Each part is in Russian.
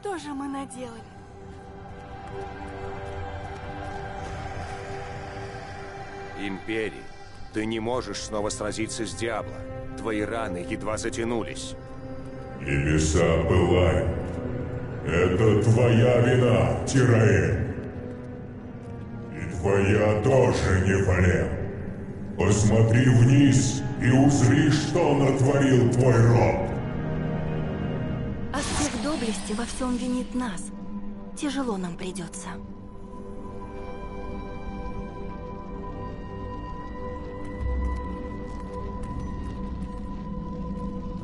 Что же мы наделали? Империи, ты не можешь снова сразиться с Диабло. Твои раны едва затянулись. Небеса пылают. Это твоя вина, Тираэль. И твоя тоже, Нефалем. Посмотри вниз и узри, что натворил твой род. Доблести во всем винит нас. Тяжело нам придется.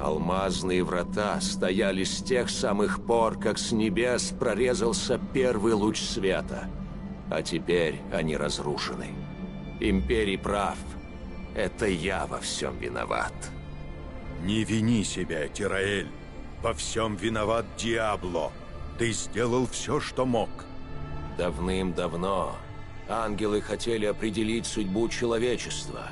Алмазные врата стояли с тех самых пор, как с небес прорезался первый луч света. А теперь они разрушены. Империй прав. Это я во всем виноват. Не вини себя, Тираэль. Во всем виноват Диабло. Ты сделал все, что мог. Давным-давно ангелы хотели определить судьбу человечества.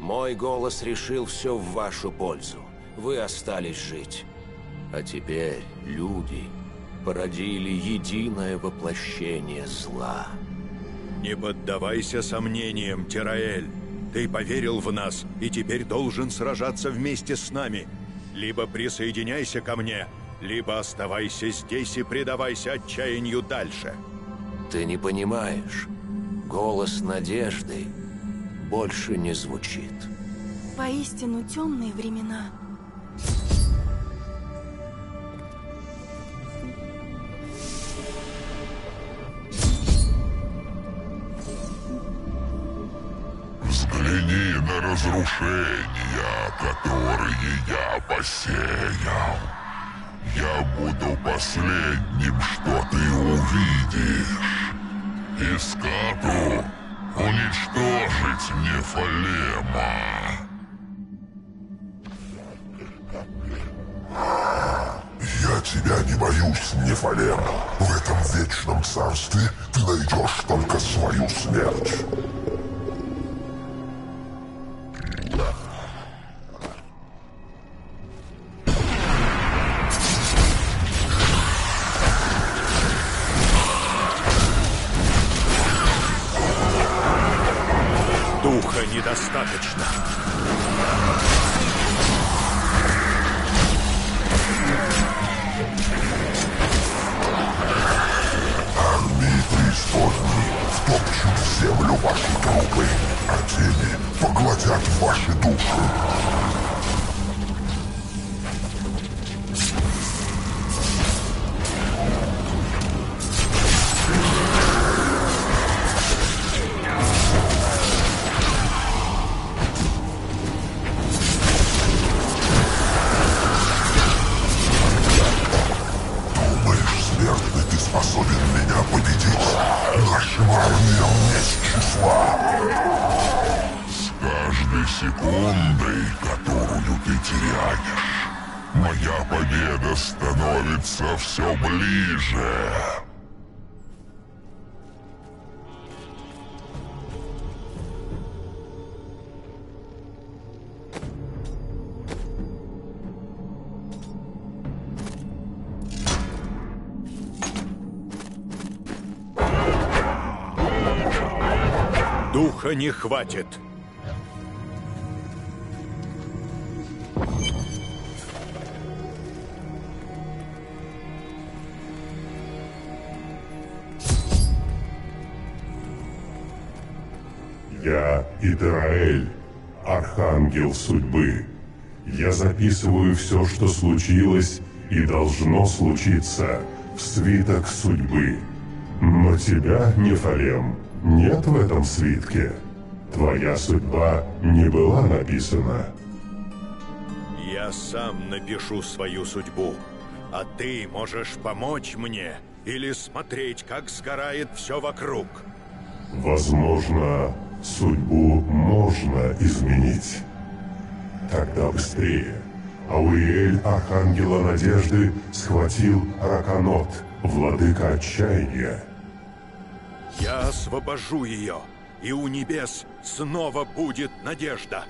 Мой голос решил все в вашу пользу вы остались жить. А теперь люди породили единое воплощение зла. Не поддавайся сомнениям, Тираэль. Ты поверил в нас и теперь должен сражаться вместе с нами. Либо присоединяйся ко мне, либо оставайся здесь и предавайся отчаянию дальше. Ты не понимаешь. Голос надежды больше не звучит. Поистину темные времена. Взгляни на разрушения, которые я посеял. Я буду последним, что ты увидишь. Искату уничтожить Нефалема. Я тебя не боюсь, Нефалем. В этом вечном царстве ты найдешь только свою смерть. left. Не хватит. Я Итараэль, Архангел Судьбы. Я записываю все, что случилось и должно случиться в свиток судьбы. Но тебя, Нефалем, нет в этом свитке. Твоя судьба не была написана. Я сам напишу свою судьбу, а ты можешь помочь мне или смотреть, как сгорает все вокруг. Возможно, судьбу можно изменить. Тогда быстрее. Ауриэль, Архангела Надежды, схватил Раканот, владыка отчаяния. Я освобожу ее, и у небес снова будет надежда.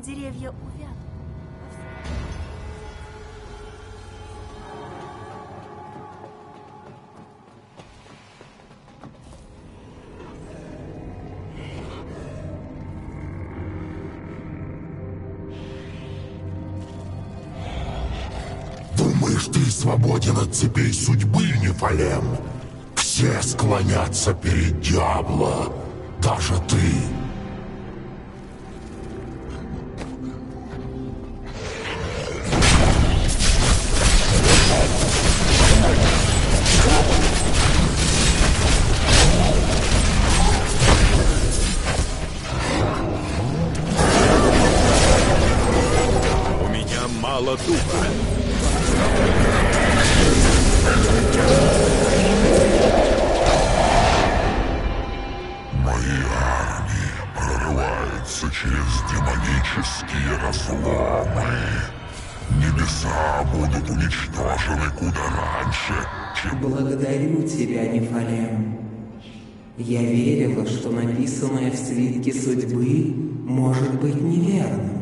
Хрустальные деревья. Думаешь, ты свободен от цепей судьбы, Нефалем? Все склонятся перед Диабло, даже ты. Прорываются через демонические разломы. Небеса будут уничтожены куда раньше, чем Благодарю тебя, Нефалем. Я верила, что написанное в свитке судьбы может быть неверным,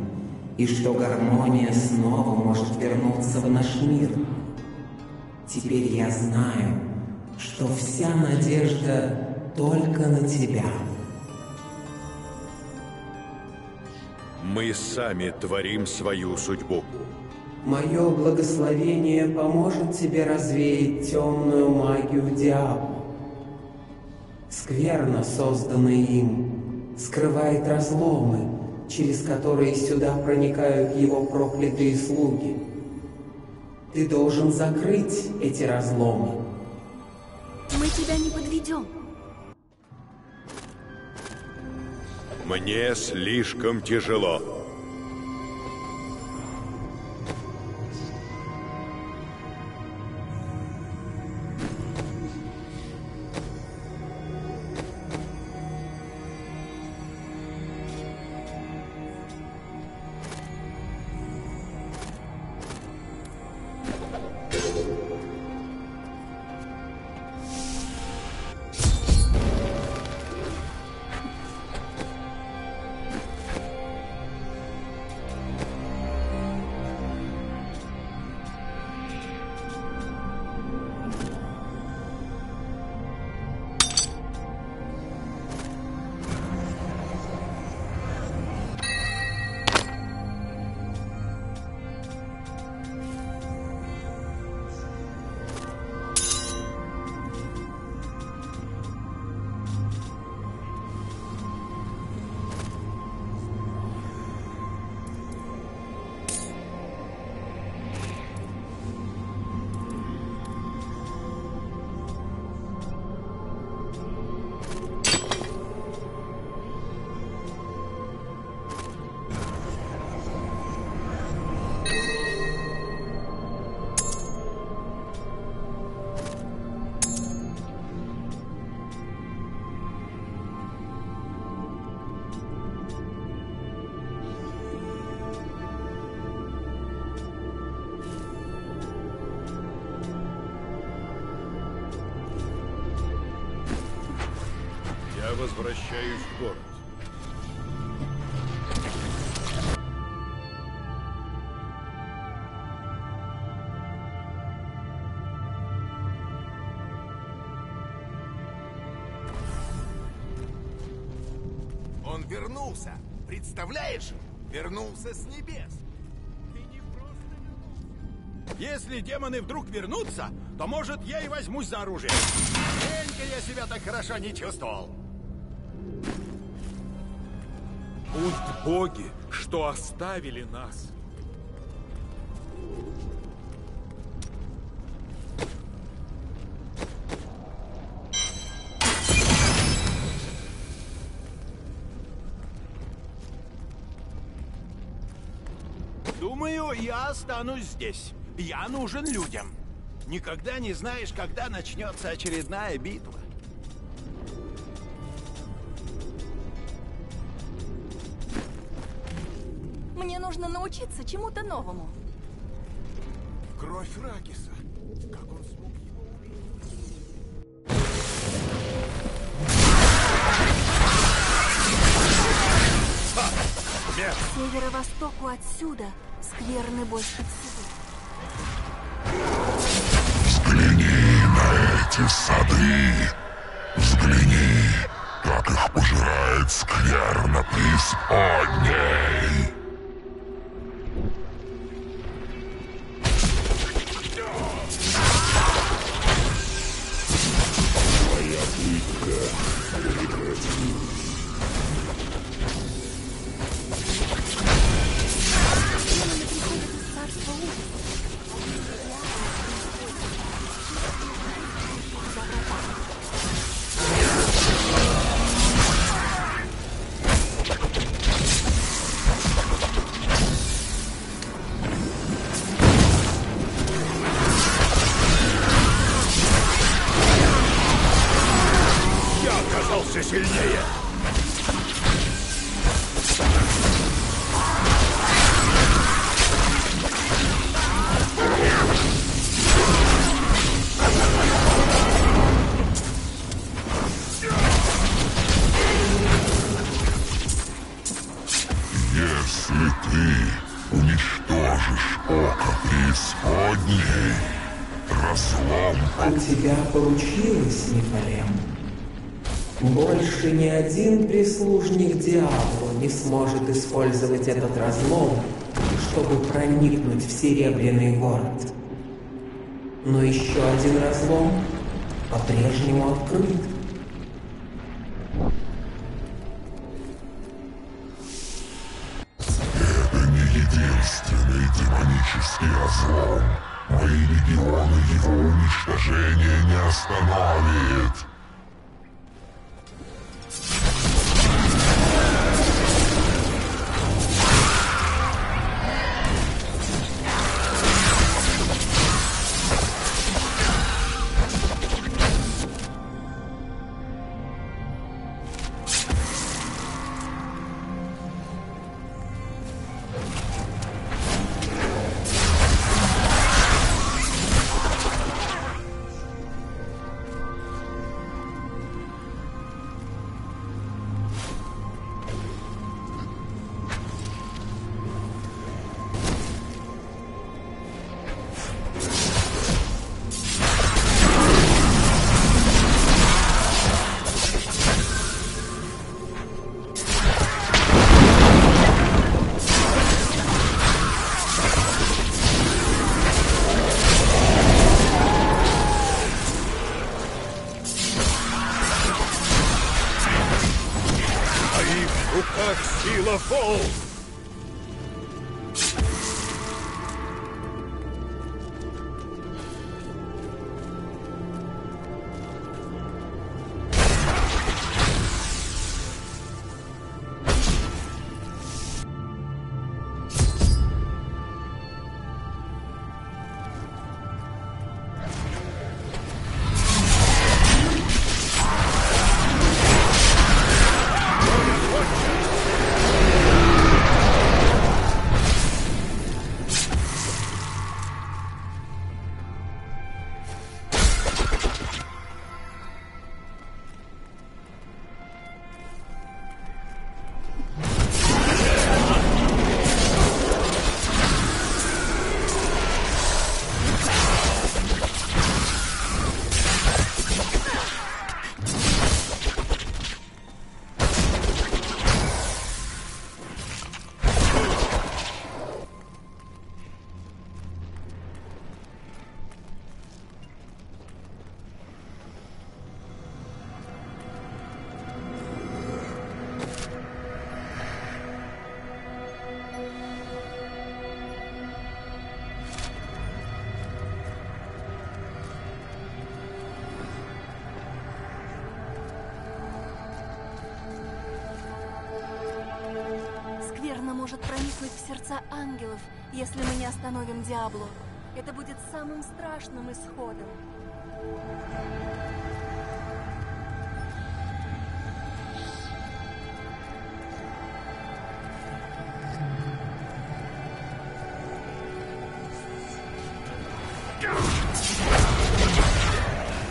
и что гармония снова может вернуться в наш мир. Теперь я знаю, что вся надежда только на тебя. Мы сами творим свою судьбу. Мое благословение поможет тебе развеять темную магию Диабло. Скверно, созданная им, скрывает разломы, через которые сюда проникают его проклятые слуги. Ты должен закрыть эти разломы. Мы тебя не подведем. Мне слишком тяжело. Если демоны вдруг вернутся, то, может, я и возьмусь за оружие. Денька я себя так хорошо не чувствовал. Пусть боги, что оставили нас. Думаю, я останусь здесь. Я нужен людям. Никогда не знаешь, когда начнется очередная битва. Мне нужно научиться чему-то новому. Кровь Ракиса. Как он смог его К северо-востоку отсюда скверны больше всего. Эти сады. Взгляни, как их пожирает скверно преисподней. Использовать этот разлом, чтобы проникнуть в Серебряный город. Но еще один разлом по-прежнему открыт. Сердца ангелов, если мы не остановим Диабло. Это будет самым страшным исходом.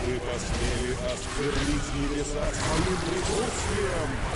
Вы посмели осквернить небеса своим присутствием.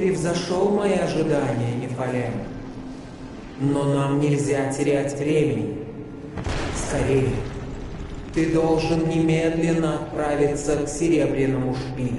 Превзошел мои ожидания, Нефалем. Но нам нельзя терять времени. Скорее, ты должен немедленно отправиться к Серебряному шпилю.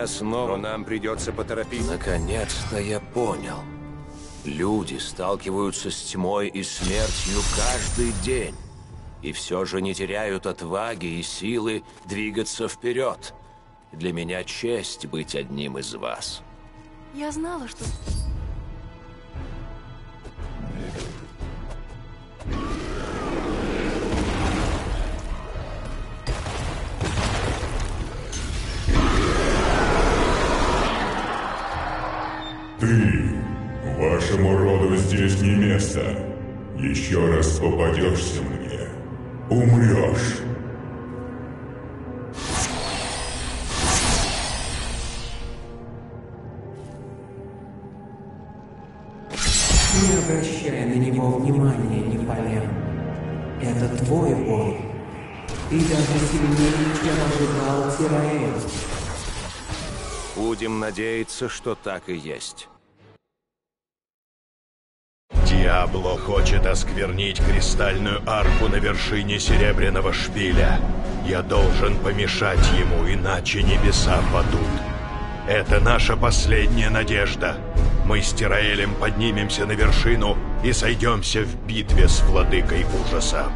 Я снова... Но нам придется поторопиться. Наконец-то я понял. Люди сталкиваются с тьмой и смертью каждый день. И все же не теряют отваги и силы двигаться вперед. Для меня честь быть одним из вас. Я знала, что... Вашему роду здесь не место. Еще раз попадешься мне, умрешь. Не обращай на него внимания, Нефалем. Это твой бой. Ты даже сильнее, чем ожидал Тираэль. Будем надеяться, что так и есть. Диабло хочет осквернить кристальную арку на вершине серебряного шпиля. Я должен помешать ему, иначе небеса падут. Это наша последняя надежда. Мы с Тираэлем поднимемся на вершину и сойдемся в битве с владыкой ужаса.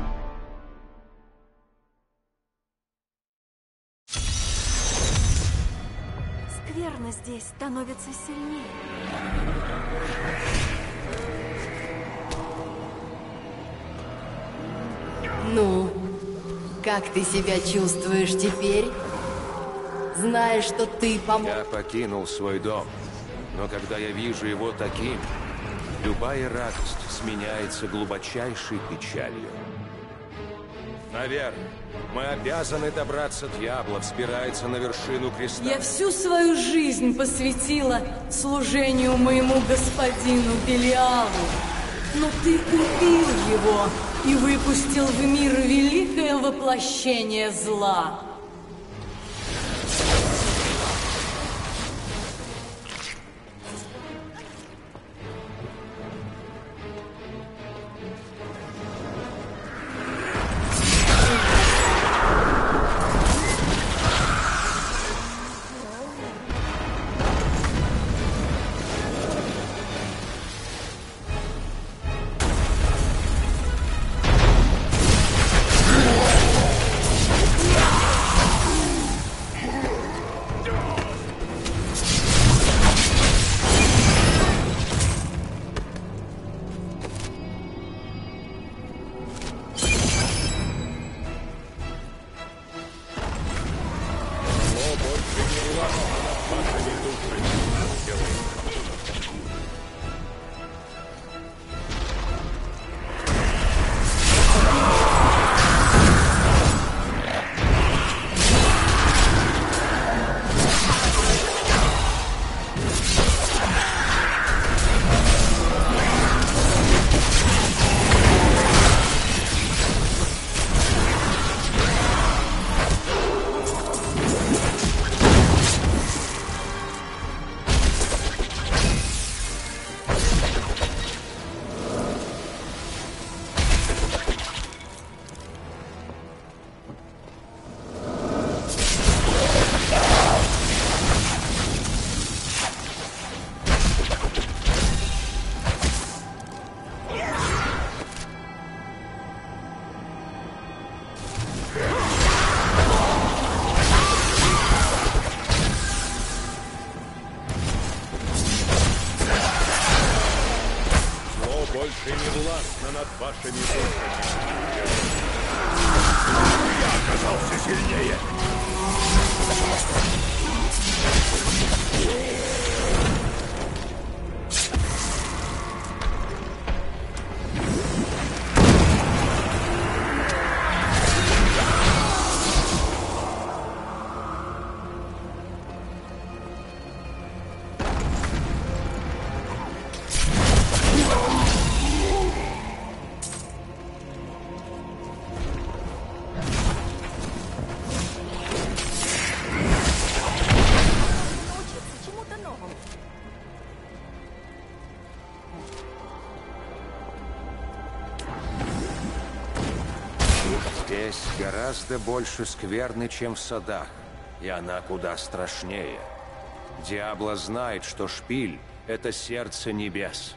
Скверно здесь становится сильнее. Ну, Как ты себя чувствуешь теперь? Зная, что ты помог... Я покинул свой дом, но когда я вижу его таким, любая радость сменяется глубочайшей печалью. Наверное, мы обязаны добраться Дьябло, взбирается на вершину креста. Я всю свою жизнь посвятила служению моему господину Белиалу. Но ты убил его и выпустил в мир великое воплощение зла. Гораздо больше скверны, чем в садах, и она куда страшнее. Диабло знает, что шпиль — это сердце небес.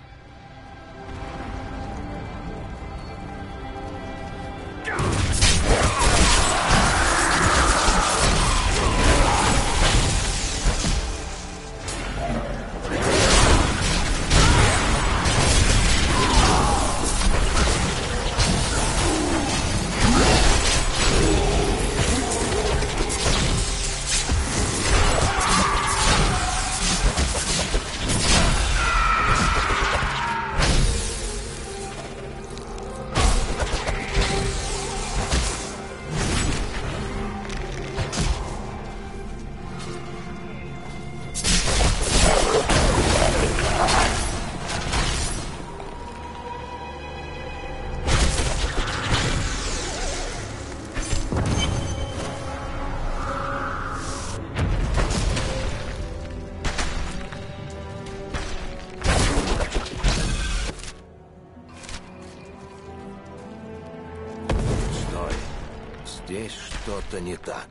Что-то не так.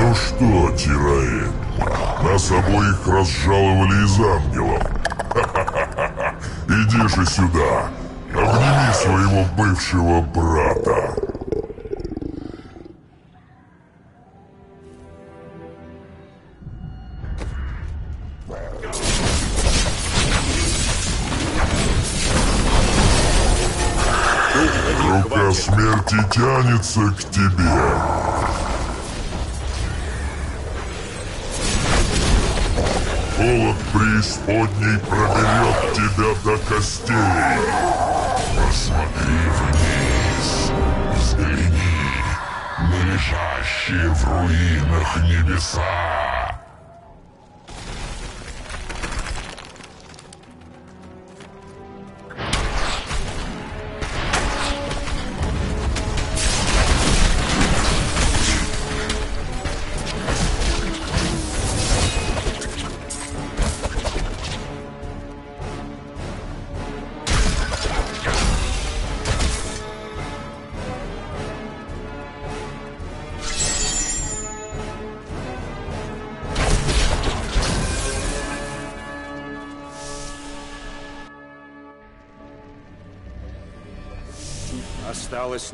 Ну что, Тираэль, нас обоих разжаловали из ангелов. Иди же сюда. Обними своего бывшего брата. Рука смерти тянется к тебе. Преисподней проберет тебя до костей. Посмотри вниз, взгляни на лежащие в руинах небеса.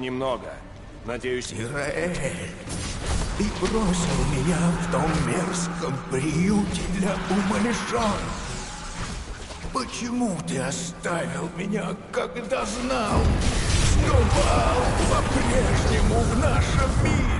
Немного. Надеюсь... Ираэль, ты бросил меня в том мерзком приюте для умалишенных. Почему ты оставил меня, когда знал, что Бал по-прежнему в нашем мире?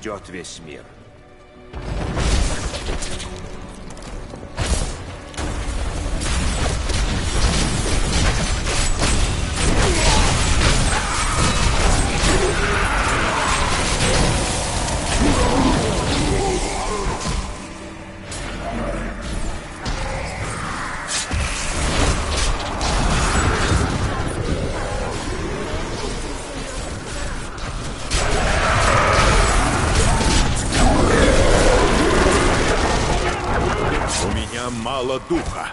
Ждет весь мир. Меня мало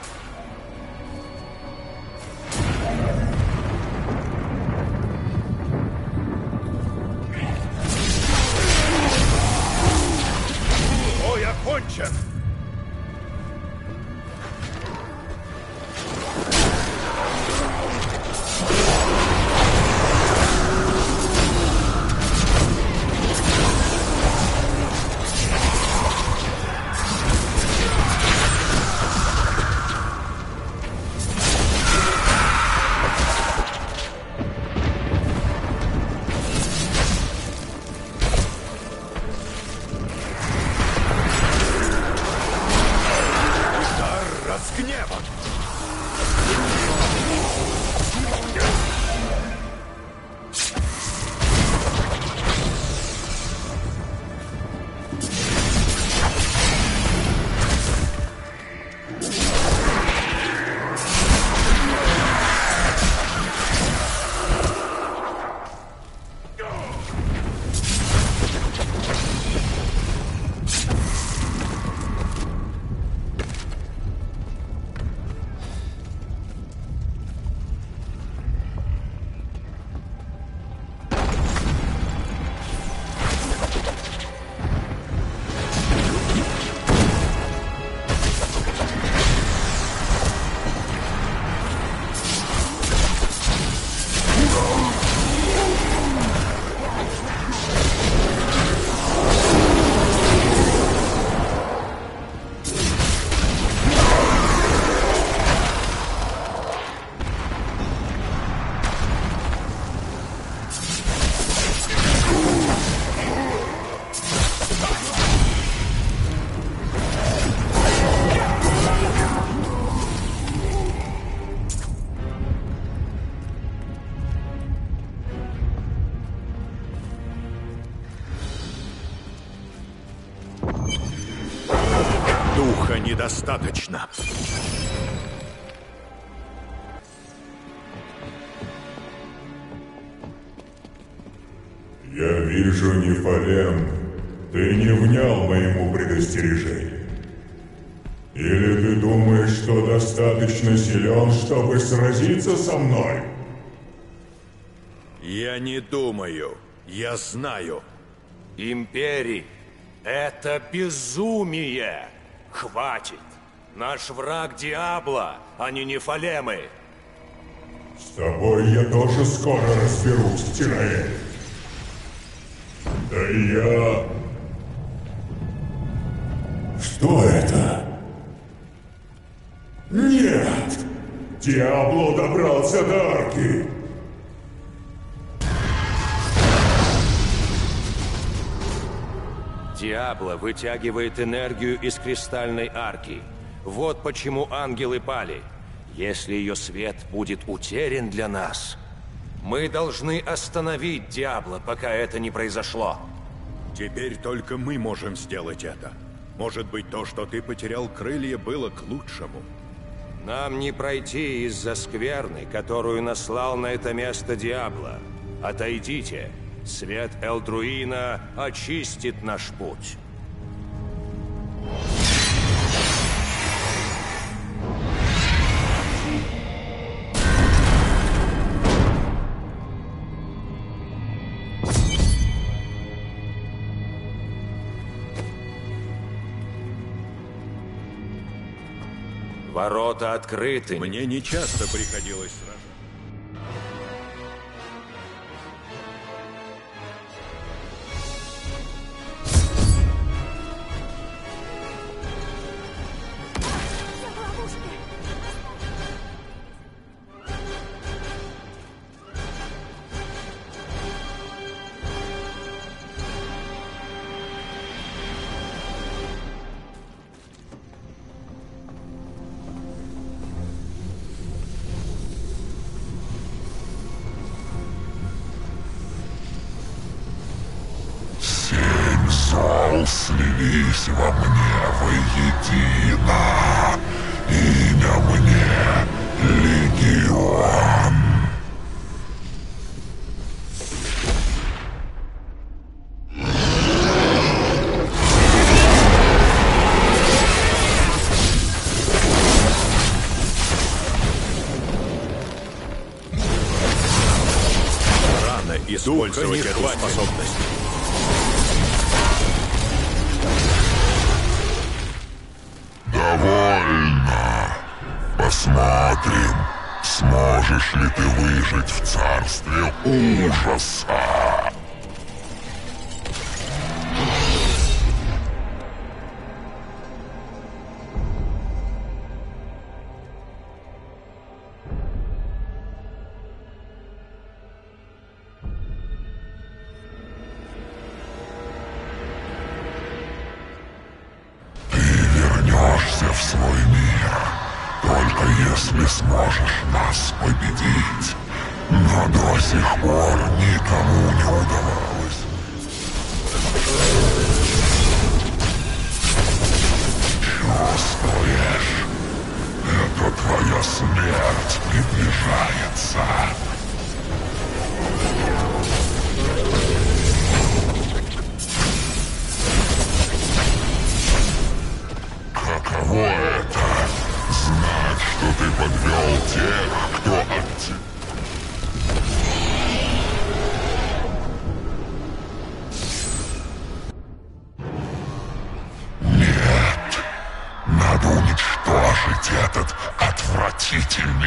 Духа недостаточно. Я вижу, Нефалем, ты не внял моему предостережению. Или ты думаешь, что достаточно силен, чтобы сразиться со мной? Я не думаю, я знаю. Империй, это безумие! Хватит! Наш враг Диабло, а не Нефалемы. С тобой я тоже скоро разберусь, Тираэль. Да я... Что это? Нет! Диабло добрался до арки! Диабло вытягивает энергию из кристальной арки. Вот почему ангелы пали. Если ее свет будет утерян для нас, мы должны остановить Диабло, пока это не произошло. Теперь только мы можем сделать это. Может быть, то, что ты потерял крылья, было к лучшему. Нам не пройти из-за скверны, которую наслал на это место Диабло. Отойдите. Свет Элдруина очистит наш путь. Ворота открыты. Мне не часто приходилось сражаться.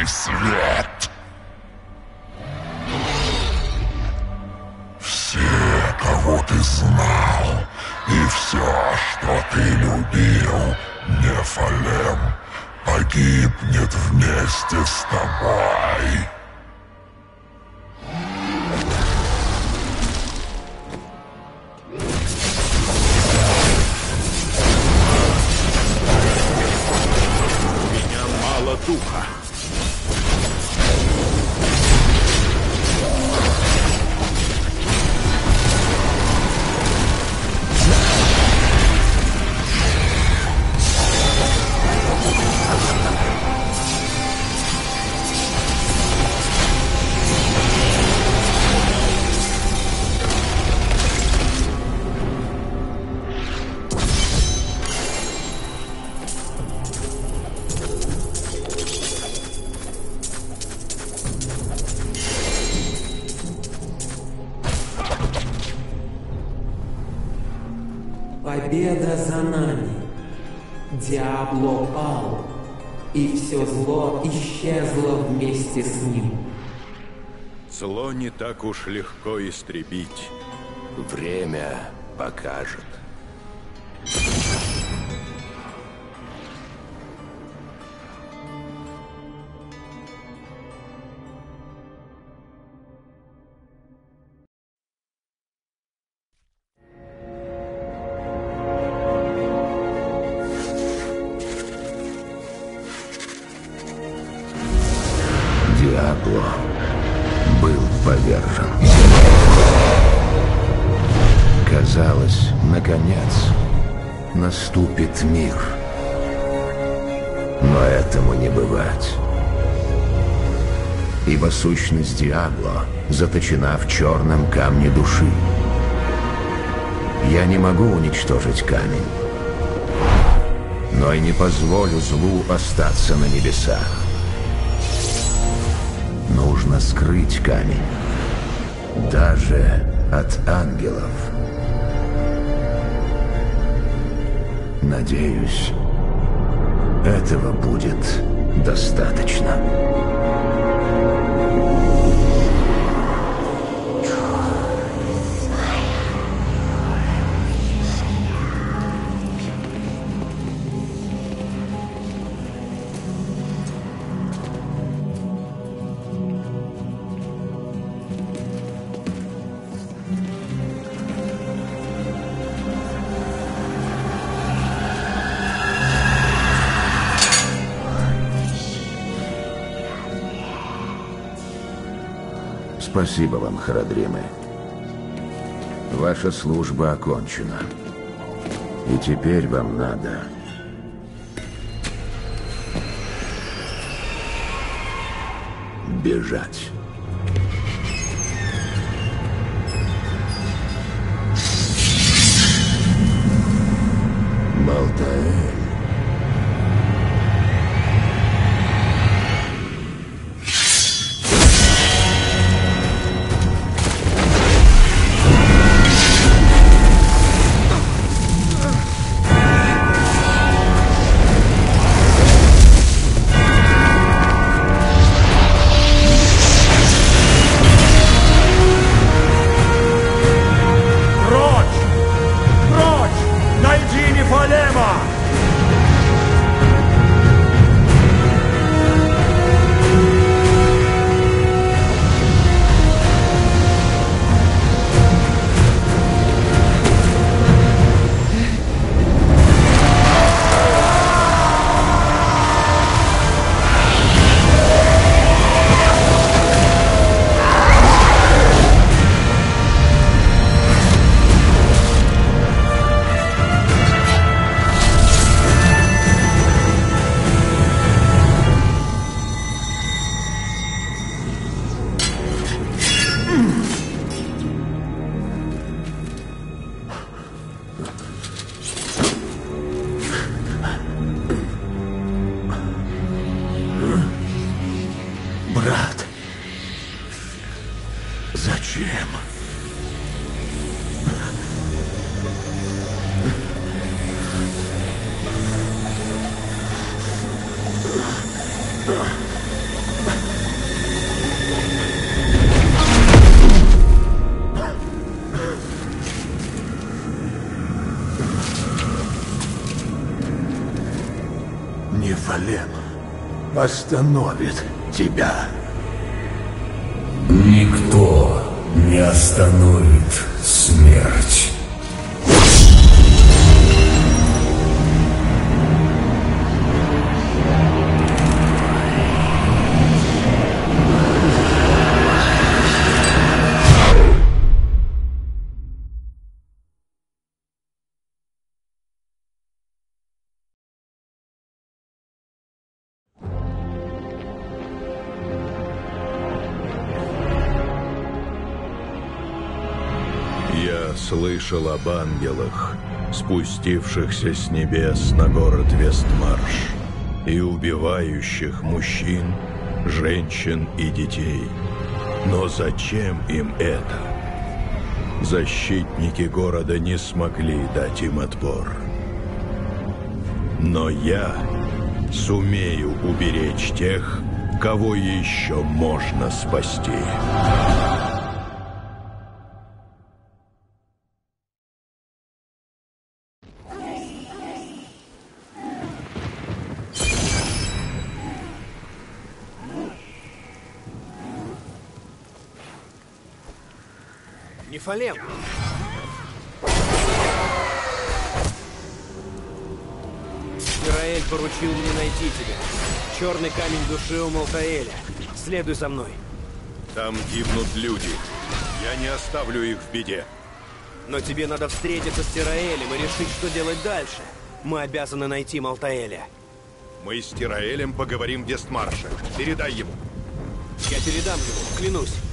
começando. Так уж легко истребить. Время покажет. Сущность Диабло заточена в черном камне души. Я не могу уничтожить камень, но и не позволю злу остаться на небесах. Нужно скрыть камень, даже от ангелов. Надеюсь, этого будет достаточно. Спасибо вам, Харадримы. Ваша служба окончена. И теперь вам надо... бежать. Болтаэль. Остановит тебя. Никто не остановит слышал об ангелах, спустившихся с небес на город Вестмарш и убивающих мужчин, женщин и детей. Но зачем им это? Защитники города не смогли дать им отпор. Но я сумею уберечь тех, кого еще можно спасти. Нефалем! Ираэль поручил мне найти тебя. Черный камень души у Малтаэля. Следуй за мной. Там гибнут люди. Я не оставлю их в беде. Но тебе надо встретиться с Тираэлем и решить, что делать дальше. Мы обязаны найти Малтаэля. Мы с Тираэлем поговорим в Вестмарше. Передай ему. Я передам ему, клянусь.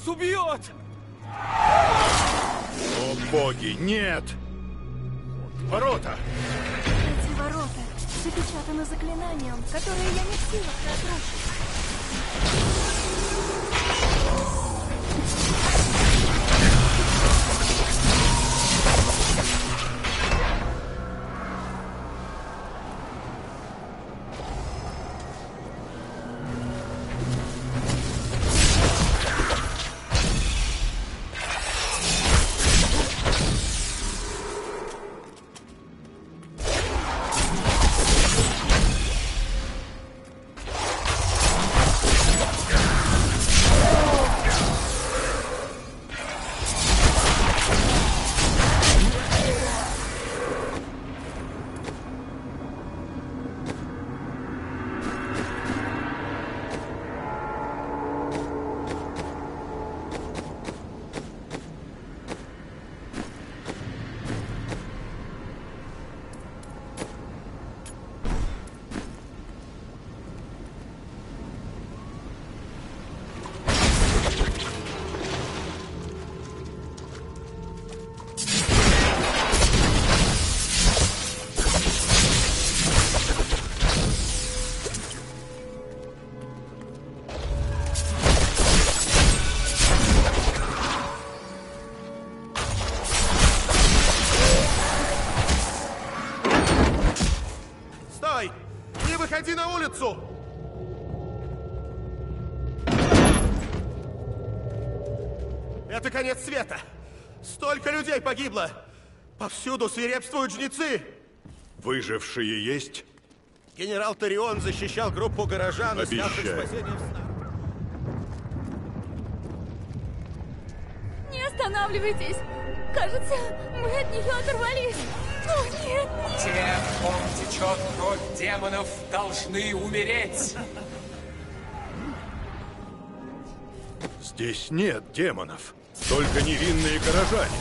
Нас убьет! О боги, нет! Ворота! Эти ворота запечатаны заклинанием, которое я не в силах разрушить. Конец света! Столько людей погибло! Повсюду свирепствуют жнецы! Выжившие есть? Генерал Тарион защищал группу горожан, искавших Обещаю. спасения в снах. Не останавливайтесь! Кажется, мы от нее оторвались! О, нет! Те, в ком течет кровь демонов, должны умереть. Здесь нет демонов. Только невинные горожане.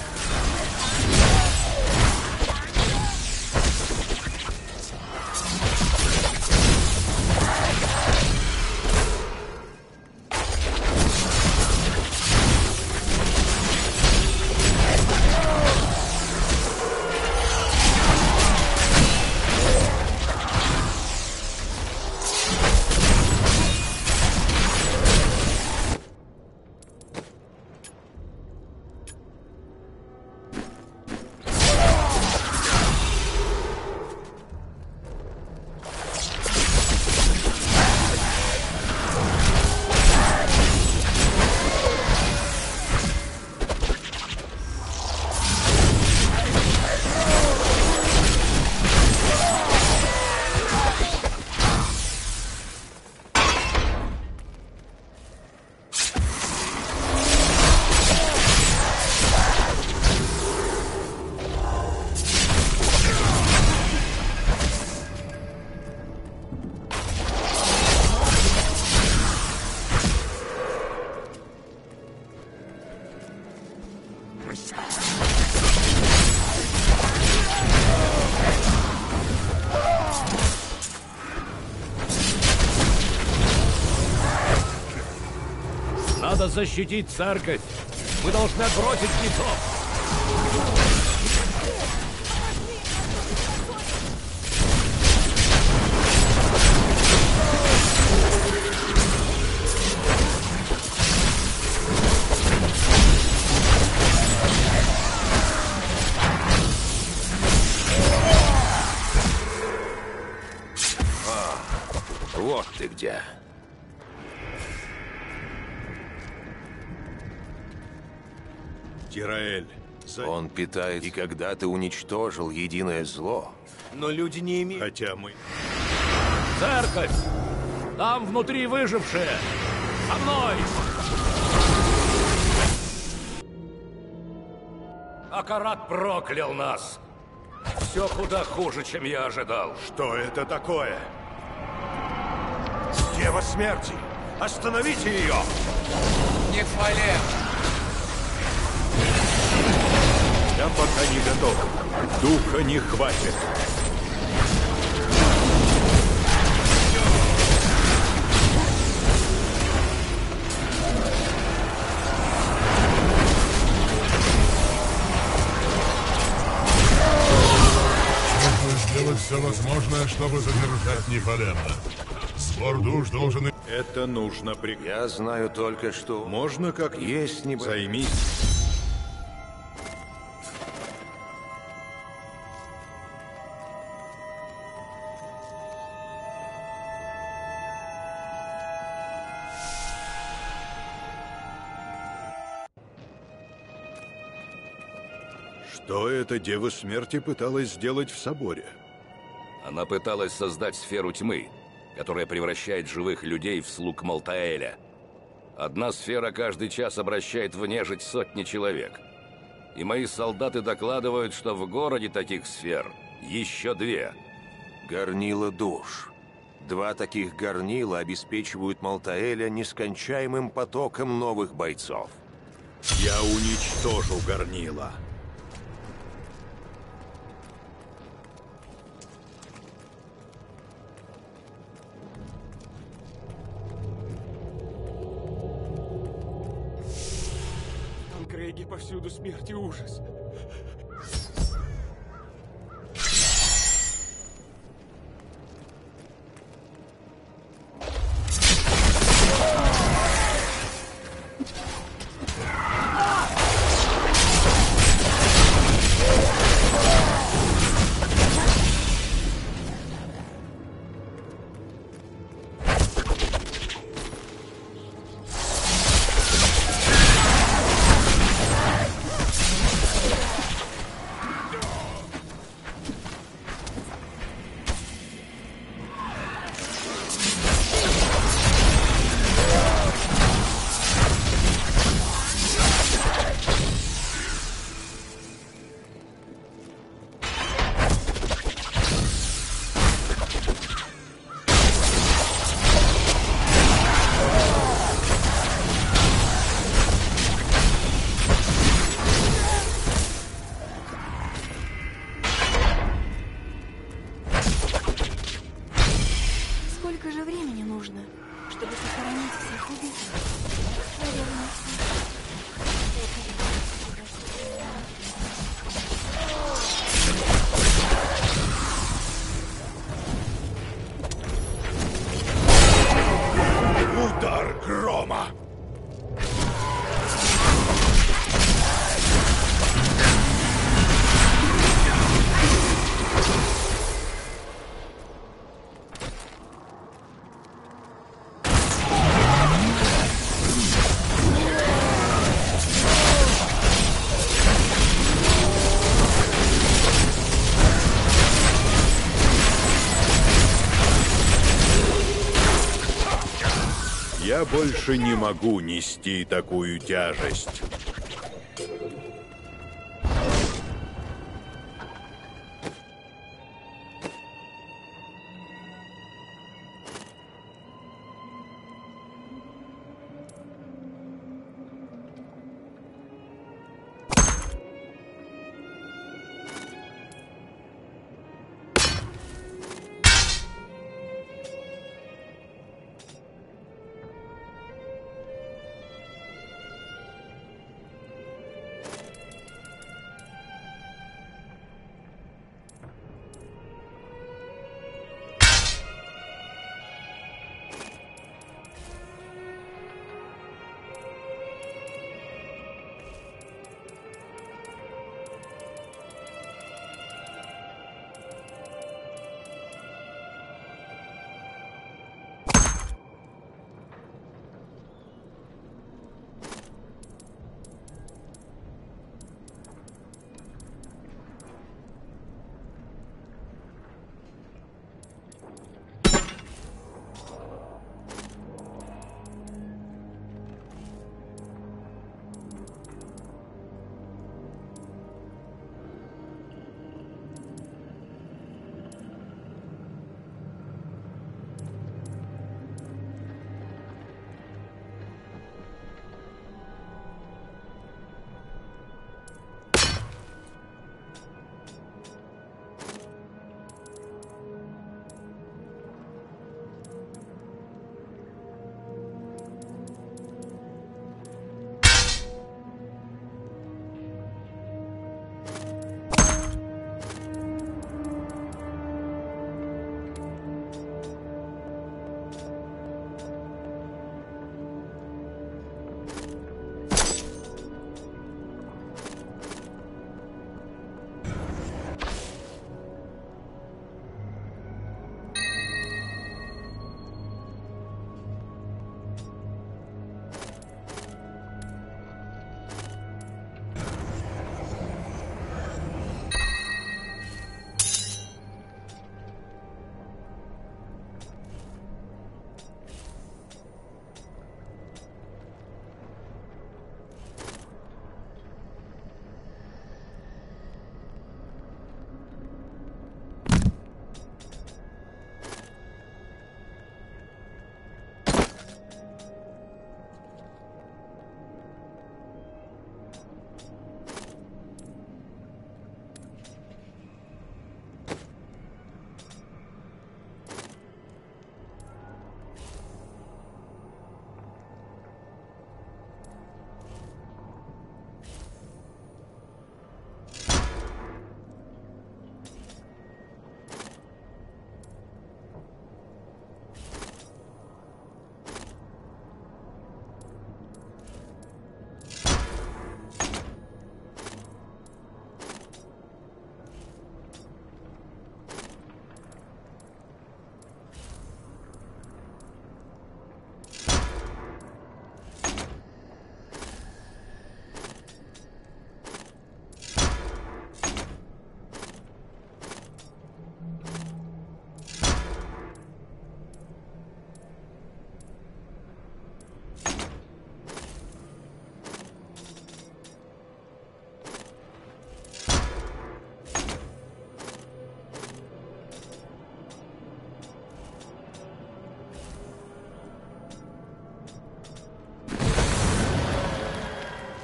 Надо защитить церковь. Мы должны отбросить жнецов. Питает, и когда ты уничтожил единое зло, Но люди не имеют... хотя мы... Церковь! Там внутри выжившие! Со мной! Акарат проклял нас! Все куда хуже, чем я ожидал. Что это такое? Дева смерти! Остановите ее! Нефалем! Я пока не готов. Духа не хватит. Все возможное, чтобы задержать Нефалема. Сбор душ должен... и- Это нужно при... я знаю только, что... Можно как Есть не... Займись. Что эта Дева Смерти пыталась сделать в соборе? Она пыталась создать сферу тьмы, которая превращает живых людей в слуг Малтаэля. Одна сфера каждый час обращает в нежить сотни человек. И мои солдаты докладывают, что в городе таких сфер еще две. Горнила душ. Два таких горнила обеспечивают Малтаэля нескончаемым потоком новых бойцов. Я уничтожу горнила. Повсюду смерть и ужас. Я больше не могу нести такую тяжесть.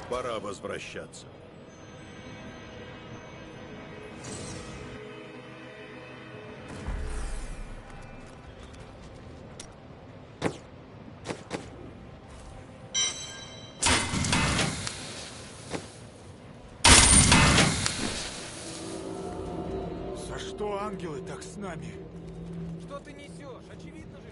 Пора возвращаться. За что ангелы так с нами? Что ты несешь? Очевидно же,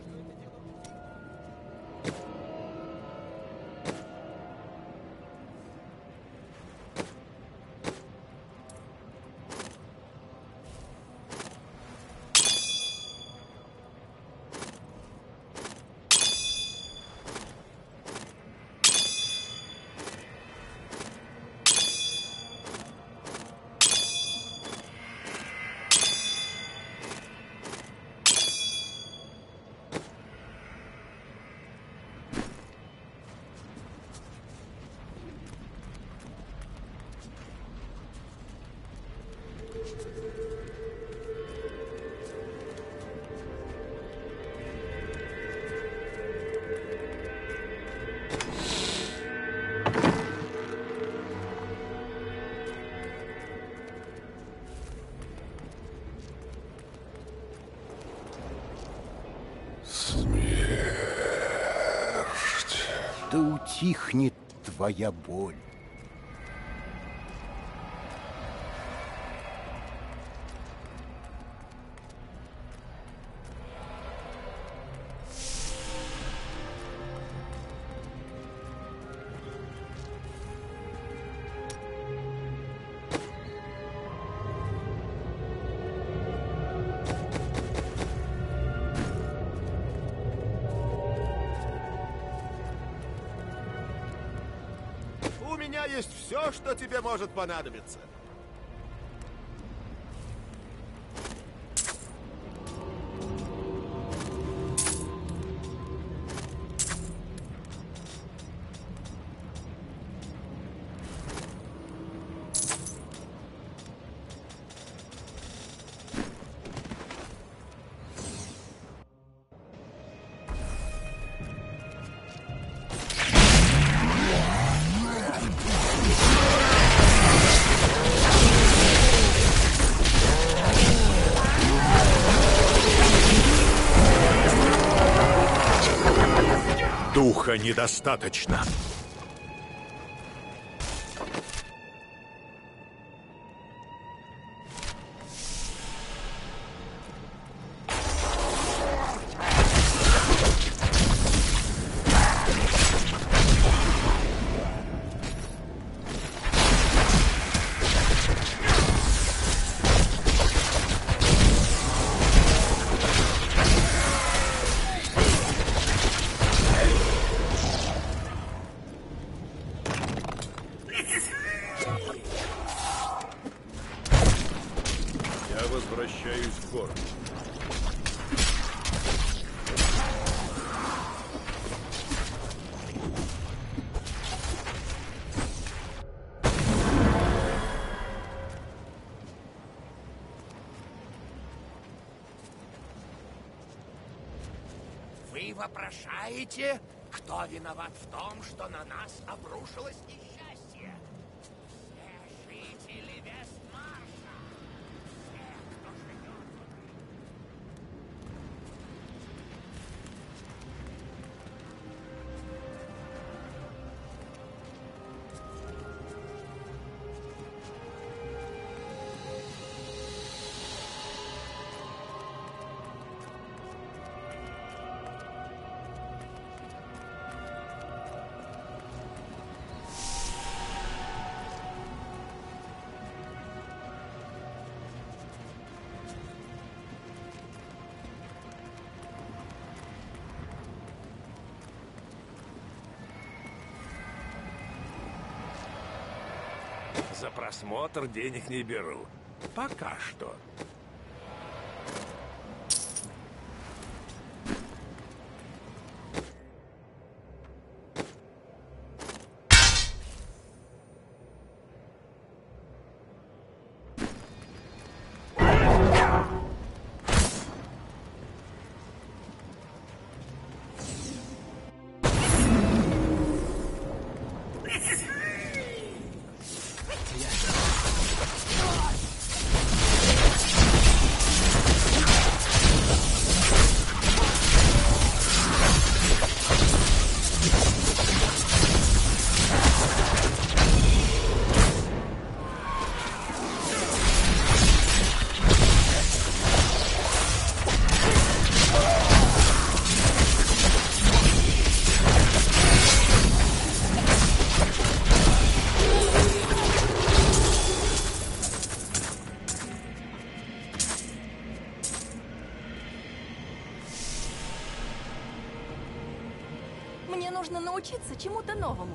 утихнет твоя боль. Что тебе может понадобиться. Недостаточно. Возвращаюсь в город. Вы вопрошаете, кто виноват в том, что на нас обрушилось несчастье? Просмотр денег не беру. Пока что. Научиться чему-то новому.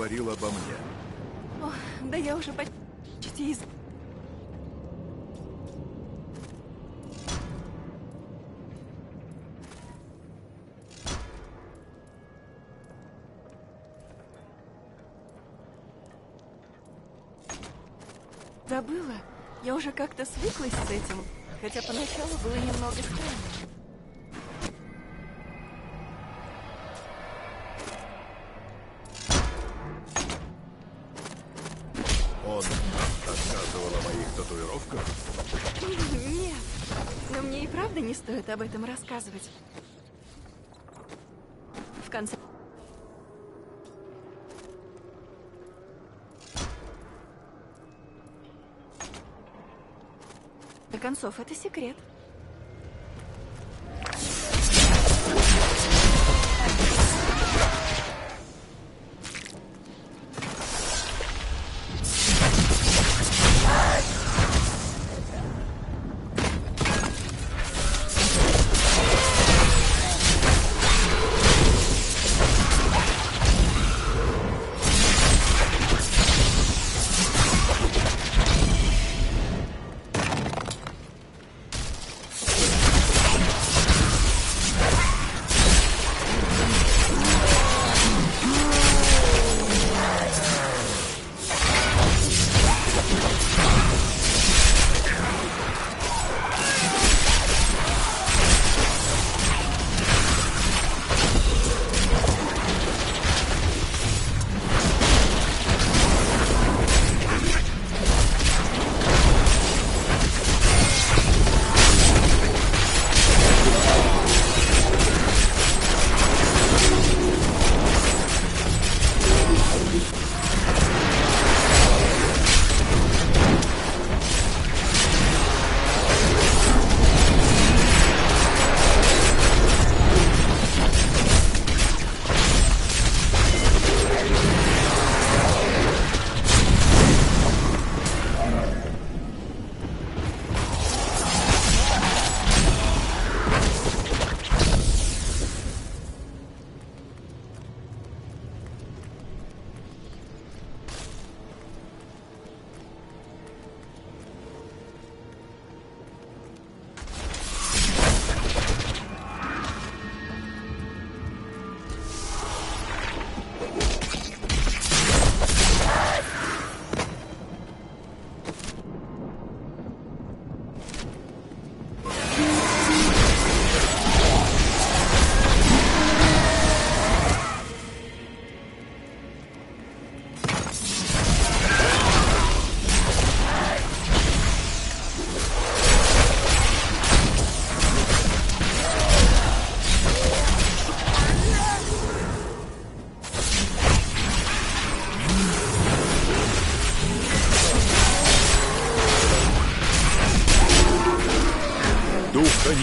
Говорил обо мне. Ох, да я уже почти из... Забыла. Я уже как-то свыклась с этим, хотя поначалу было немного странно. Стоит об этом рассказывать. В конце... До концов, это секрет.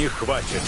Хватит.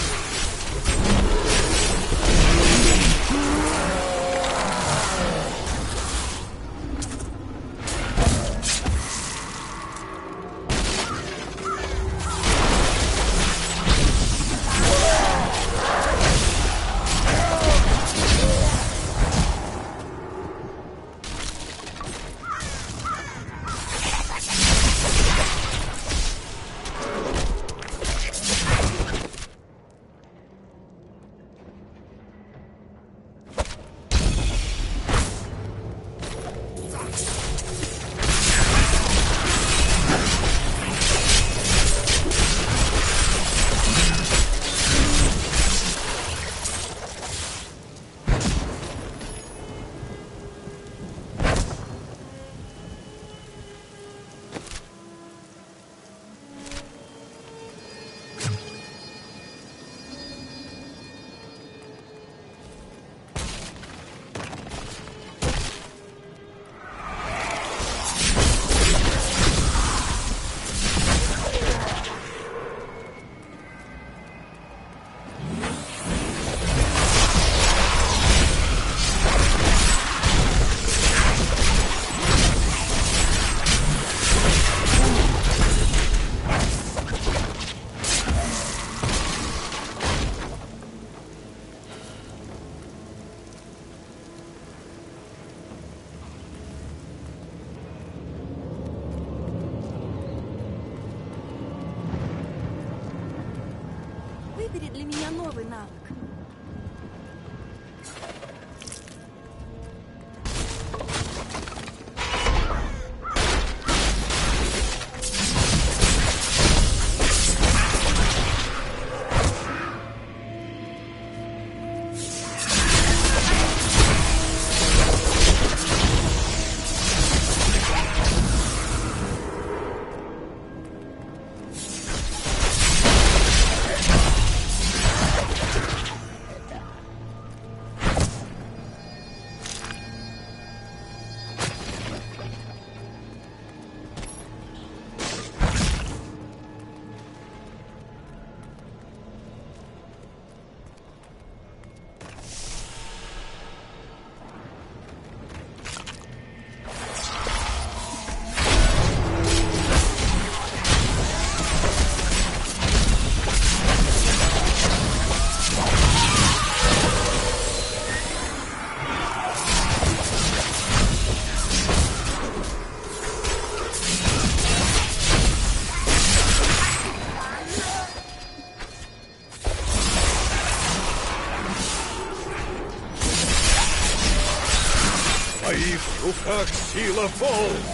Attack Sheila Falls!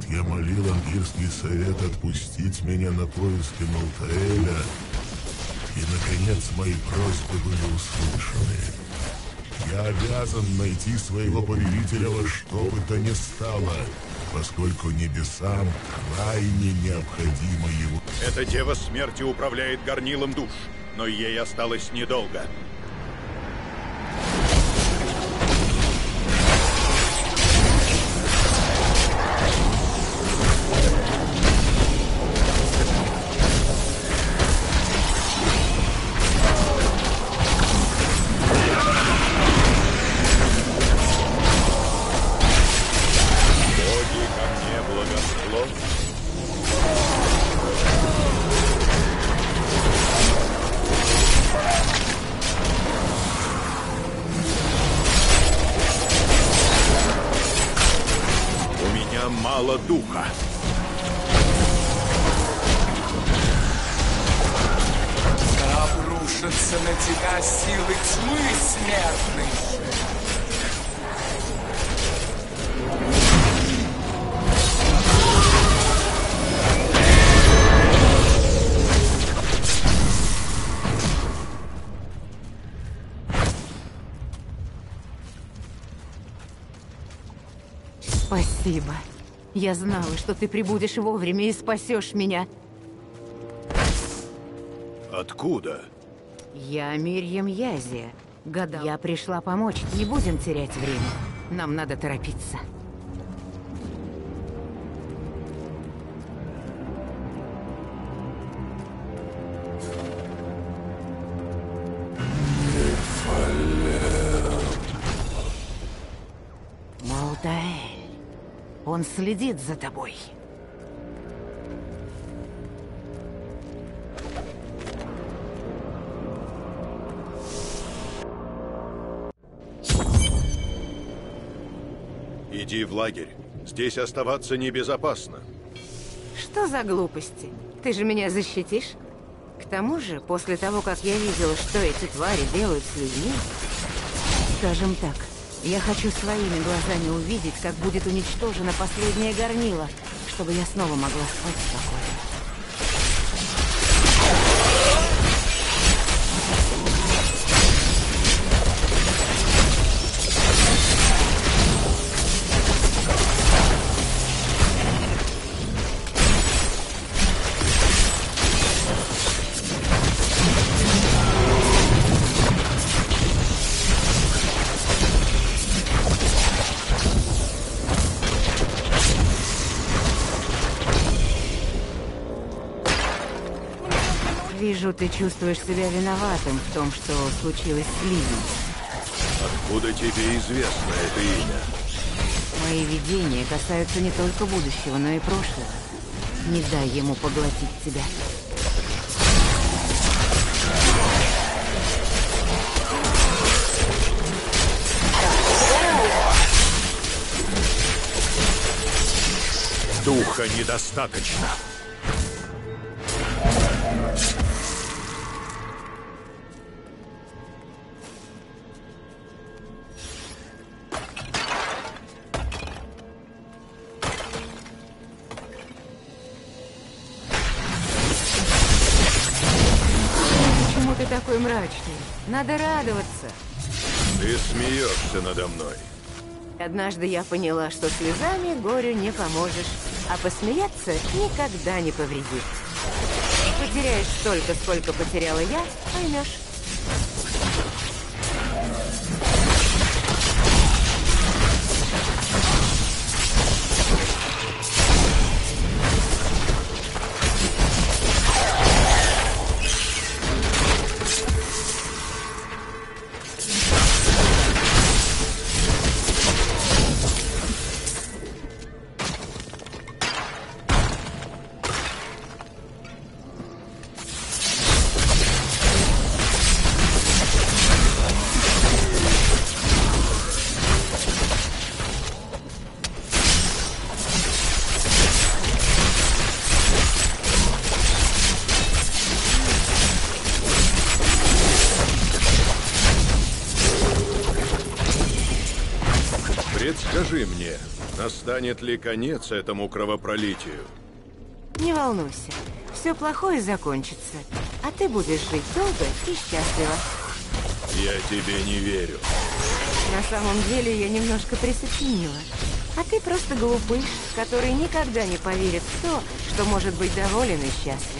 Лет я молил Ангирский совет отпустить меня на поиски Малтаэля, и, наконец, мои просьбы были услышаны. Я обязан найти своего повелителя во что бы то ни стало, поскольку небесам крайне необходимо его... Эта Дева Смерти управляет горнилом душ, но ей осталось недолго. Я знала, что ты прибудешь вовремя и спасешь меня. Откуда? Я Мирьям Язия. Гадал. Я пришла помочь. Не будем терять время. Нам надо торопиться. Он следит за тобой. Иди в лагерь. Здесь оставаться небезопасно. Что за глупости? Ты же меня защитишь? К тому же, после того, как я видела, что эти твари делают с людьми... Скажем так, я хочу своими глазами увидеть, как будет уничтожена последняя горнила, чтобы я снова могла спать спокойно. Ты чувствуешь себя виноватым в том, что случилось с Ливией. Откуда тебе известно это имя? Мои видения касаются не только будущего, но и прошлого. Не дай ему поглотить тебя. Духа недостаточно. Смеешься надо мной. Однажды я поняла, что слезами горю не поможешь, а посмеяться никогда не повредит. Потеряешь столько, сколько потеряла я, поймешь. Настанет ли конец этому кровопролитию? Не волнуйся, все плохое закончится, а ты будешь жить долго и счастливо. Я тебе не верю. На самом деле я немножко присочинила. А ты просто глупыш, который никогда не поверит в то, что может быть доволен и счастлив.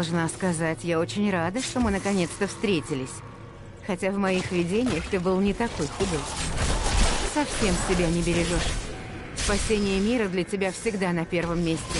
Должна сказать, я очень рада, что мы наконец-то встретились. Хотя в моих видениях ты был не такой худой. Совсем себя не бережешь. Спасение мира для тебя всегда на первом месте.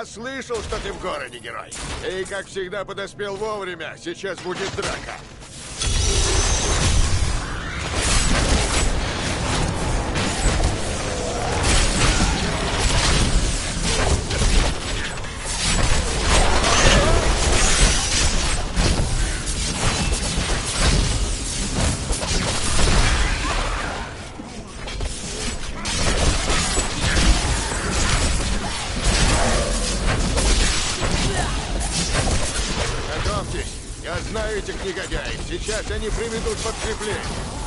Я слышал, что ты в городе, герой. И, как всегда, подоспел вовремя. Сейчас будет драка. Готовьтесь. Я знаю этих негодяев. Сейчас они приведут подкрепление.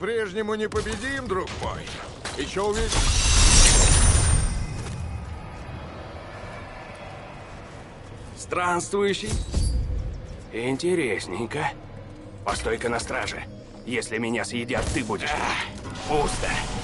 По-прежнему не победим, друг мой. Еще увидим. Странствующий? Интересненько. Постой-ка на страже. Если меня съедят, ты будешь... пусто. Пусто.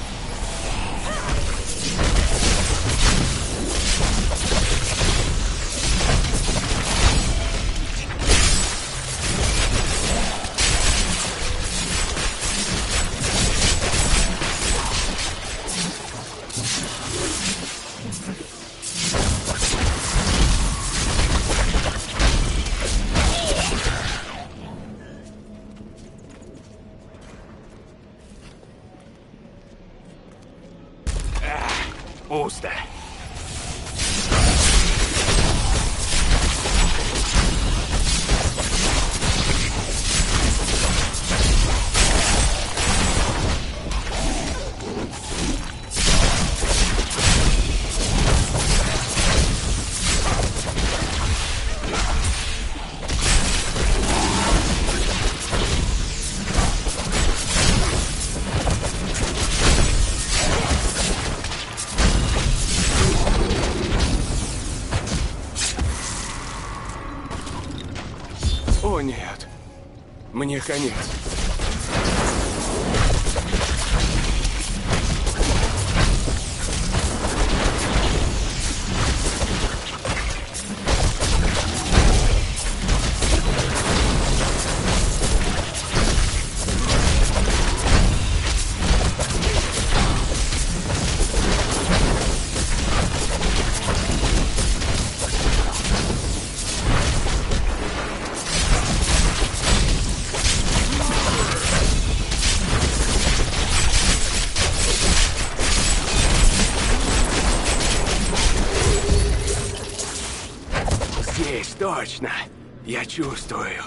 Чувствую.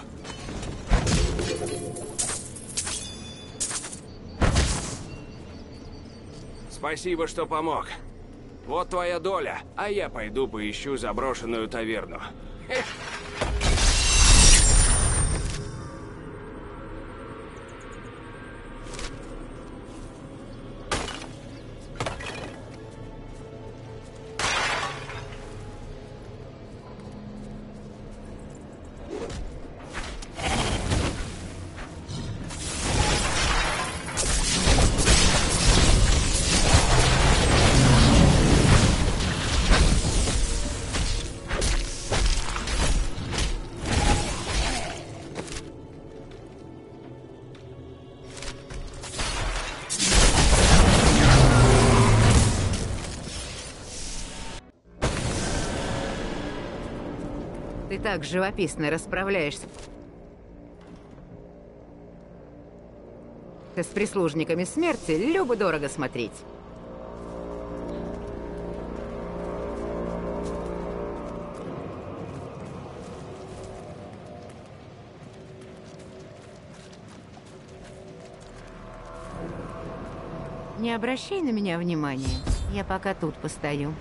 Спасибо, что помог. Вот твоя доля, а я пойду поищу заброшенную таверну. Эх. так живописно расправляешься с прислужниками смерти, любо-дорого смотреть. Не обращай на меня внимания. Я пока тут постою.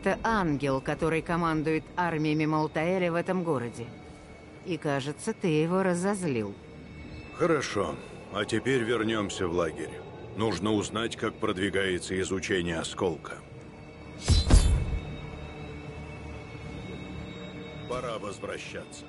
Это ангел, который командует армиями Малтаэля в этом городе. И кажется, ты его разозлил. Хорошо. А теперь вернемся в лагерь. Нужно узнать, как продвигается изучение осколка. Пора возвращаться.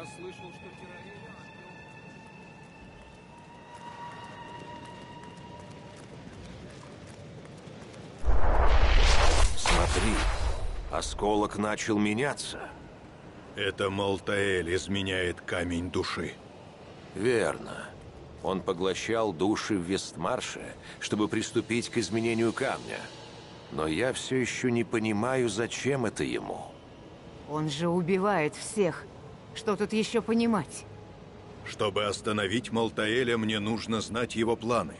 Я слышал, что Тираэль... Смотри, осколок начал меняться. Это Малтаэль изменяет камень души. Верно. Он поглощал души в Вестмарше, чтобы приступить к изменению камня. Но я все еще не понимаю, зачем это ему. Он же убивает всех. Что тут еще понимать? Чтобы остановить Малтаэля, мне нужно знать его планы.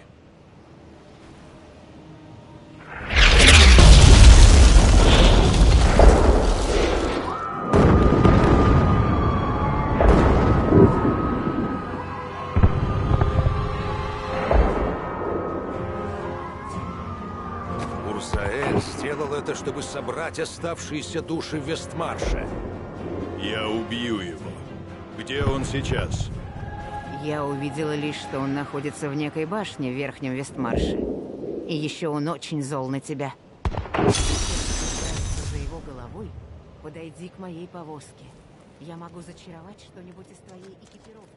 Урсаэль сделал это, чтобы собрать оставшиеся души в Вестмарше. Я убью его. Где он сейчас? Я увидела лишь, что он находится в некой башне в Верхнем Вестмарше. И еще он очень зол на тебя. За его головой подойди к моей повозке. Я могу зачаровать что-нибудь из твоей экипировки.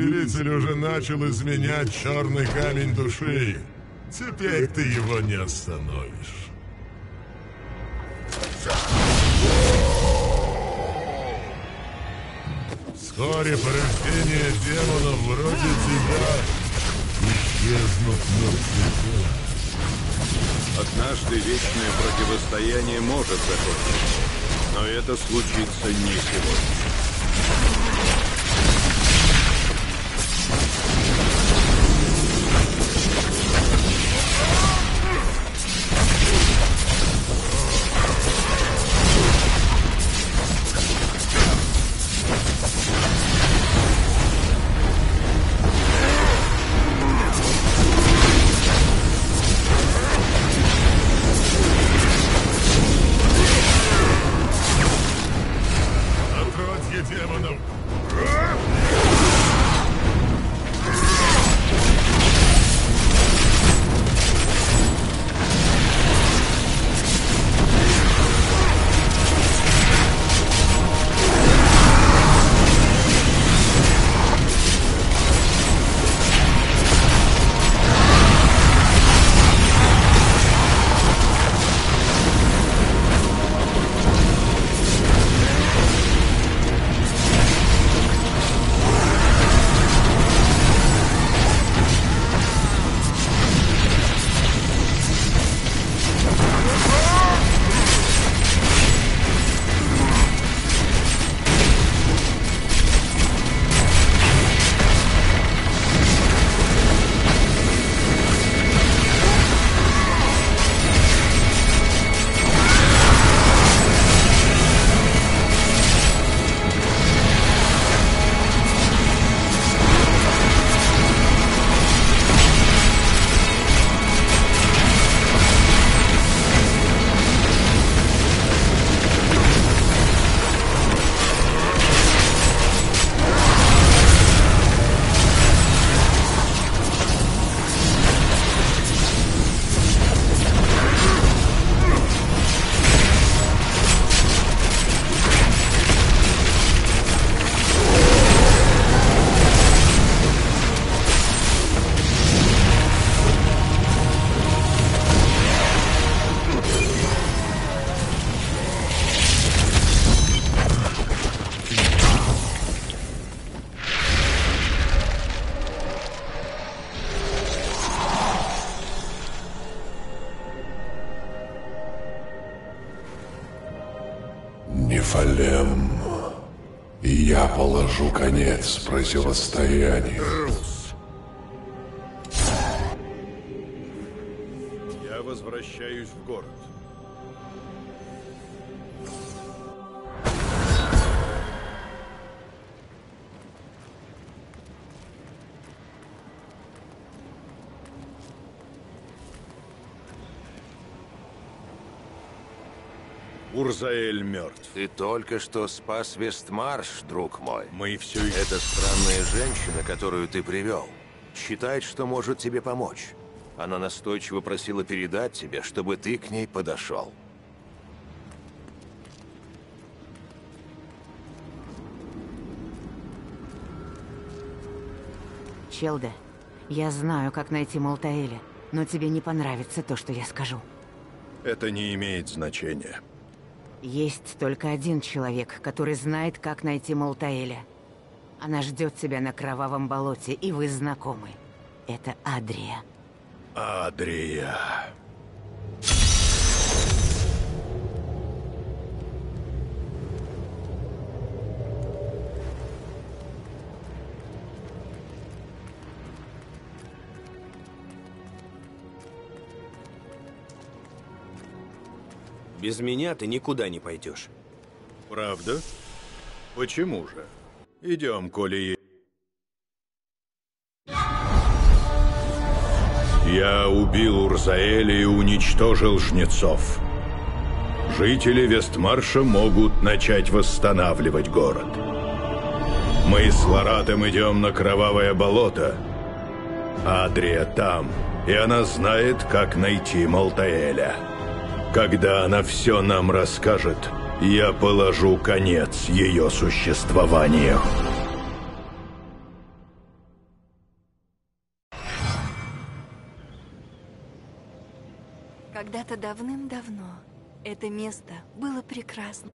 Повелитель уже начал изменять черный камень души. Теперь ты его не остановишь. Вскоре порождения демонов вроде тебя исчезнут навсегда. Однажды вечное противостояние может закончиться, но это случится не сегодня. Конец противостоянию. Урзаэль мертв. Ты только что спас Вестмарш, друг мой. Мы все... Это странная женщина, которую ты привел. Считает, что может тебе помочь. Она настойчиво просила передать тебе, чтобы ты к ней подошел. Челда, я знаю, как найти Малтаэля, но тебе не понравится то, что я скажу. Это не имеет значения. Есть только один человек, который знает, как найти Малтаэля. Она ждет тебя на Кровавом болоте, и вы знакомы. Это Адрия. Адрия. Без меня ты никуда не пойдешь. Правда? Почему же? Идем, коли Я убил Урзаэля и уничтожил жнецов. Жители Вестмарша могут начать восстанавливать город. Мы с Ларатом идем на Кровавое болото. Адрия там, и она знает, как найти Малтаэля. Когда она все нам расскажет, я положу конец ее существованию. Когда-то давным-давно это место было прекрасно.